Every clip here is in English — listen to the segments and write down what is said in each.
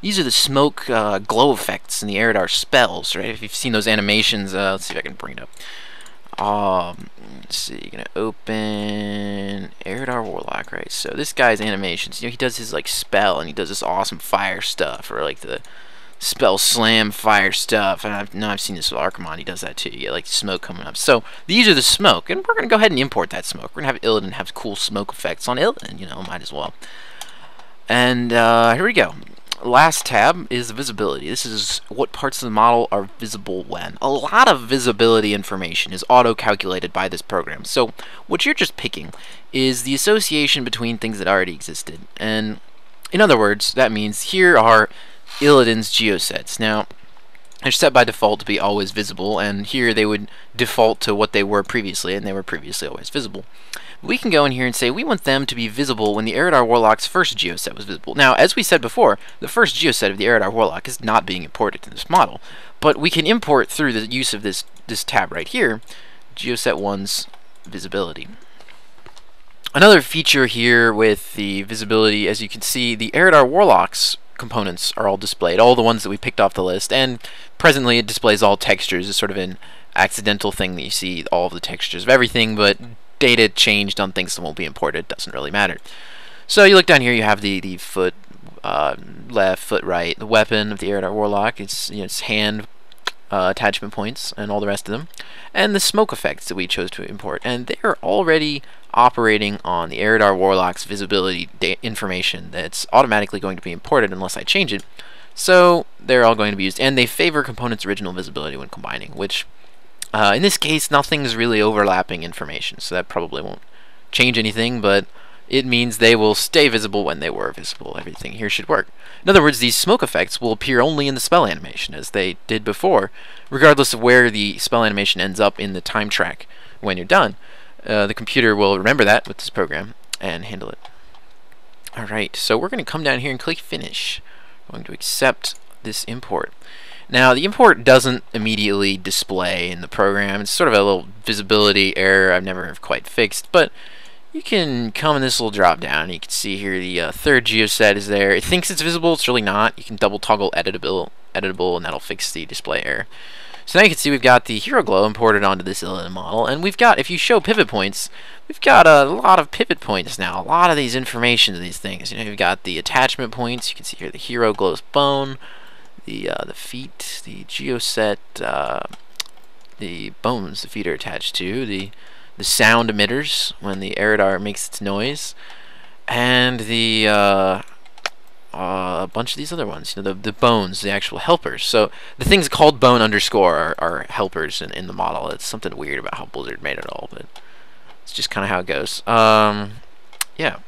These are the smoke uh, glow effects in the Eridar spells, right? If you've seen those animations, uh, let's see if I can bring it up. Um, let's see, you're gonna open Eridar Warlock, right? So this guy's animations, you know, he does his like spell and he does this awesome fire stuff, or like the spell slam fire stuff. And I've know I've seen this with Archimonde, he does that too. You get like smoke coming up. So these are the smoke, and we're gonna go ahead and import that smoke. We're gonna have Illidan have cool smoke effects on Illidan, you know, might as well. And uh, here we go last tab is visibility. This is what parts of the model are visible when. A lot of visibility information is auto-calculated by this program. So what you're just picking is the association between things that already existed. And in other words, that means here are Illidan's geosets. Now, they're set by default to be always visible, and here they would default to what they were previously, and they were previously always visible we can go in here and say we want them to be visible when the Eridar Warlock's first geoset was visible. Now, as we said before, the first geoset of the Eridar Warlock is not being imported to this model, but we can import through the use of this, this tab right here, geoset 1's visibility. Another feature here with the visibility, as you can see, the Eridar Warlock's components are all displayed, all the ones that we picked off the list, and presently it displays all textures. It's sort of an accidental thing that you see all of the textures of everything, but data changed on things that won't be imported doesn't really matter. So you look down here, you have the the foot uh, left, foot right, the weapon of the Eridar Warlock, its you know, its hand uh, attachment points, and all the rest of them, and the smoke effects that we chose to import, and they are already operating on the Eridar Warlock's visibility information that's automatically going to be imported unless I change it. So they're all going to be used, and they favor components' original visibility when combining, which uh, in this case, nothing's really overlapping information, so that probably won't change anything, but it means they will stay visible when they were visible. Everything here should work. In other words, these smoke effects will appear only in the spell animation, as they did before, regardless of where the spell animation ends up in the time track when you're done. Uh, the computer will remember that with this program and handle it. Alright, so we're going to come down here and click Finish. I'm going to accept this import. Now, the import doesn't immediately display in the program. It's sort of a little visibility error I've never quite fixed, but you can come in this little drop down. You can see here the uh, third geoset is there. It thinks it's visible. It's really not. You can double toggle editable, editable, and that'll fix the display error. So now you can see we've got the Hero Glow imported onto this Illidan model, and we've got, if you show pivot points, we've got a lot of pivot points now, a lot of these information to these things. You know, you've got the attachment points, you can see here the Hero Glow's bone, the uh, the feet, the geoset, uh, the bones the feet are attached to, the the sound emitters when the Eridar makes its noise, and the uh, uh, a bunch of these other ones, you know, the, the bones, the actual helpers. So the things called bone underscore are, are helpers in, in the model. It's something weird about how Blizzard made it all, but it's just kind of how it goes. Um, yeah.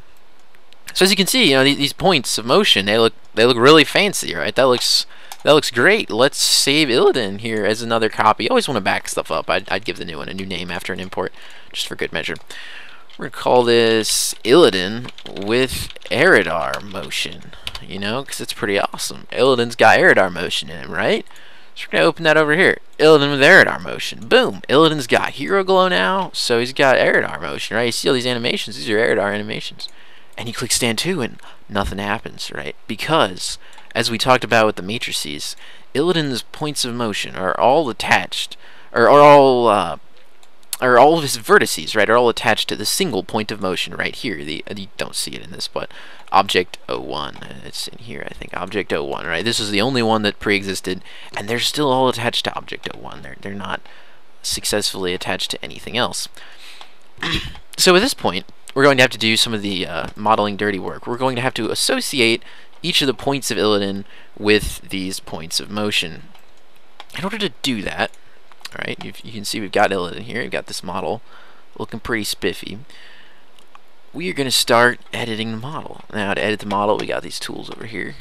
So as you can see, you know, these, these points of motion, they look they look really fancy, right? That looks that looks great. Let's save Illidan here as another copy. Always want to back stuff up. I'd, I'd give the new one a new name after an import, just for good measure. We're going to call this Illidan with Eridar motion, you know, because it's pretty awesome. Illidan's got Eridar motion in him, right? So we're going to open that over here. Illidan with Eridar motion. Boom. Illidan's got Hero Glow now, so he's got Eridar motion, right? You see all these animations. These are Eridar animations. And you click Stand 2 and nothing happens, right? Because as we talked about with the matrices, Illidan's points of motion are all attached, or are all, uh, are all of his vertices, right, are all attached to the single point of motion right here. The You don't see it in this, but object 01. It's in here, I think. Object 01, right? This is the only one that pre-existed, and they're still all attached to object 01. They're, they're not successfully attached to anything else. so at this point, we're going to have to do some of the uh, modeling dirty work. We're going to have to associate each of the points of Illidan with these points of motion. In order to do that, alright, you, you can see we've got Illidan here, we've got this model looking pretty spiffy. We are going to start editing the model. Now to edit the model, we got these tools over here.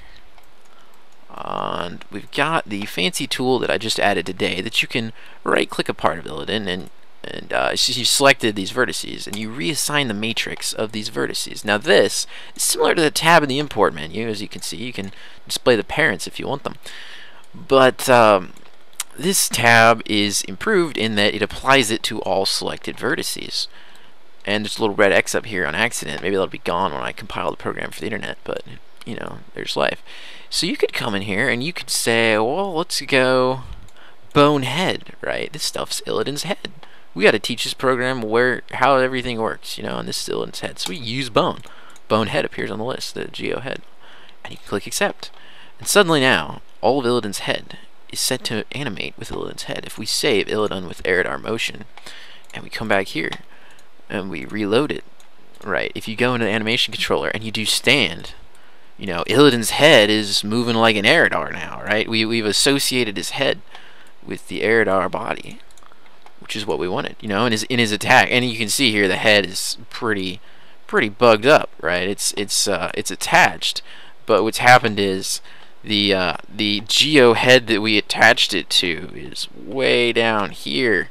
And we've got the fancy tool that I just added today that you can right click a part of Illidan and and uh, you selected these vertices and you reassign the matrix of these vertices. Now this is similar to the tab in the import menu as you can see you can display the parents if you want them but um, this tab is improved in that it applies it to all selected vertices and there's a little red X up here on accident maybe that'll be gone when I compile the program for the internet but you know there's life So you could come in here and you could say, well, let's go bonehead, right? This stuff's Illidan's head. We got to teach this program where how everything works, you know, and this is Illidan's head. So we use bone. Bone head appears on the list, the geo head. And you click accept. And suddenly now, all of Illidan's head is set to animate with Illidan's head. If we save Illidan with Eridar motion, and we come back here, and we reload it, right, if you go into the animation controller and you do stand, you know, Illidan's head is moving like an Eridar now, right? We, we've associated his head with the Eridar body, which is what we wanted, you know, in his, in his attack. And you can see here the head is pretty pretty bugged up, right? It's it's uh, it's attached, but what's happened is the uh, the geo head that we attached it to is way down here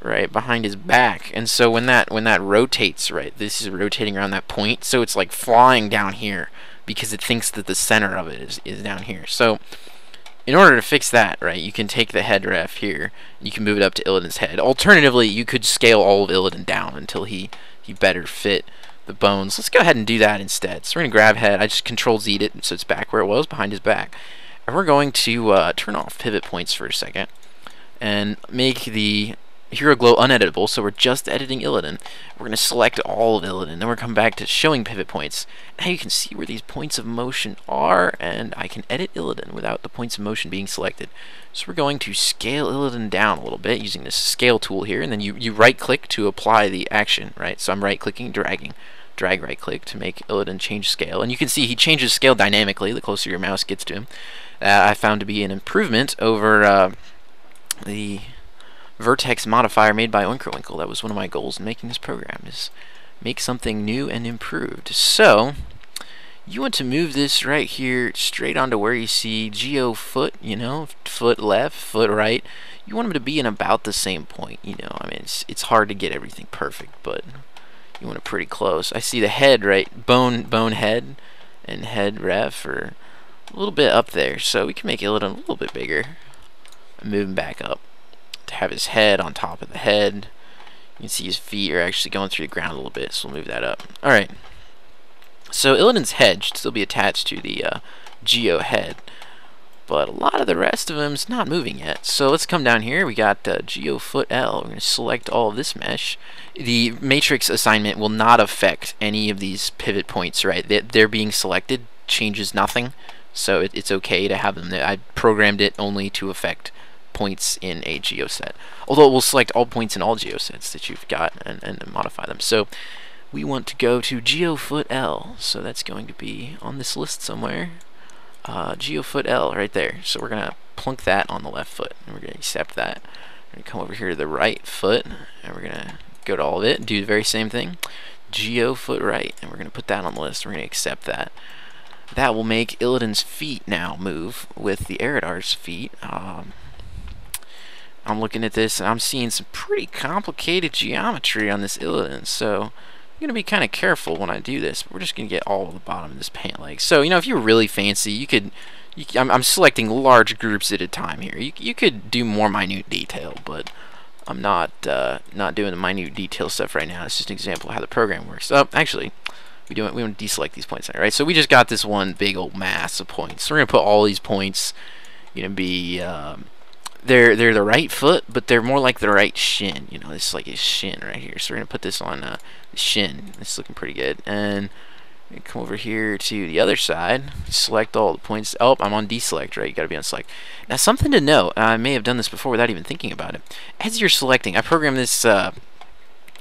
right behind his back and so when that when that rotates right this is rotating around that point so it's like flying down here because it thinks that the center of it is, is down here so in order to fix that right you can take the head ref here you can move it up to Illidan's head alternatively you could scale all of Illidan down until he he better fit the bones. Let's go ahead and do that instead. So we're going to grab head. I just control Z'd it so it's back where it was, behind his back. And we're going to uh, turn off pivot points for a second and make the Hero Glow uneditable, so we're just editing Illidan. We're going to select all of Illidan, then we're come back to showing pivot points. Now you can see where these points of motion are, and I can edit Illidan without the points of motion being selected. So we're going to scale Illidan down a little bit using this scale tool here, and then you, you right-click to apply the action, right? So I'm right-clicking, dragging drag right click to make Illidan change scale. And you can see he changes scale dynamically the closer your mouse gets to him. Uh, I found to be an improvement over uh, the vertex modifier made by Oinkerwinkle. That was one of my goals in making this program, is make something new and improved. So, you want to move this right here straight onto where you see geo foot, you know, foot left, foot right. You want them to be in about the same point, you know. I mean, it's, it's hard to get everything perfect, but you want it pretty close. I see the head right, bone bone head and head ref are a little bit up there, so we can make it a little a little bit bigger. Move back up to have his head on top of the head. You can see his feet are actually going through the ground a little bit, so we'll move that up. Alright. So Illidan's head should still be attached to the uh, Geo head but a lot of the rest of them is not moving yet. So let's come down here. We got uh, GeoFoot L. We're going to select all of this mesh. The matrix assignment will not affect any of these pivot points, right? They're being selected changes nothing, so it, it's okay to have them. I programmed it only to affect points in a geoset. Although it will select all points in all geosets that you've got and, and modify them. So we want to go to GeoFoot L. So that's going to be on this list somewhere uh, geofoot L right there. So we're going to plunk that on the left foot. And we're going to accept that. We're going to come over here to the right foot. And we're going to go to all of it. And do the very same thing. Geofoot right. And we're going to put that on the list. We're going to accept that. That will make Illidan's feet now move with the Eridar's feet. Um, I'm looking at this and I'm seeing some pretty complicated geometry on this Illidan. So I'm going to be kind of careful when I do this. We're just going to get all of the bottom of this pant leg. So, you know, if you're really fancy, you could... You, I'm, I'm, selecting large groups at a time here. You, you could do more minute detail, but I'm not uh, not doing the minute detail stuff right now. It's just an example of how the program works. Oh, actually, we do we want to deselect these points, right? So we just got this one big old mass of points. So we're gonna put all these points, you know, be um, they're they're the right foot, but they're more like the right shin. You know, this is like his shin right here. So we're gonna put this on uh, the shin. It's looking pretty good. And come over here to the other side. Select all the points. Oh, I'm on deselect, right? You gotta be on select. Now, something to note. I may have done this before without even thinking about it. As you're selecting, I programmed this. Uh,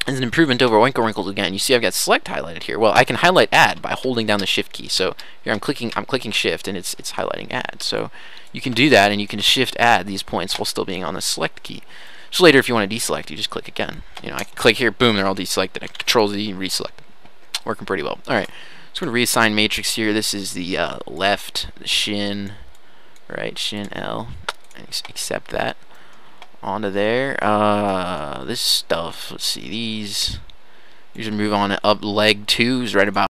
as an improvement over Oinkerwinkle again, you see I've got select highlighted here. Well, I can highlight add by holding down the shift key. So here I'm clicking I'm clicking shift and it's it's highlighting add. So you can do that and you can shift add these points while still being on the select key. So later if you want to deselect, you just click again. You know, I can click here, boom, they're all deselected. I control Z and reselect. Working pretty well. Alright. So going to reassign matrix here. This is the uh, left, shin, right, shin L. Accept that onto there. Uh, this stuff, let's see, these, You should move on up leg two is right about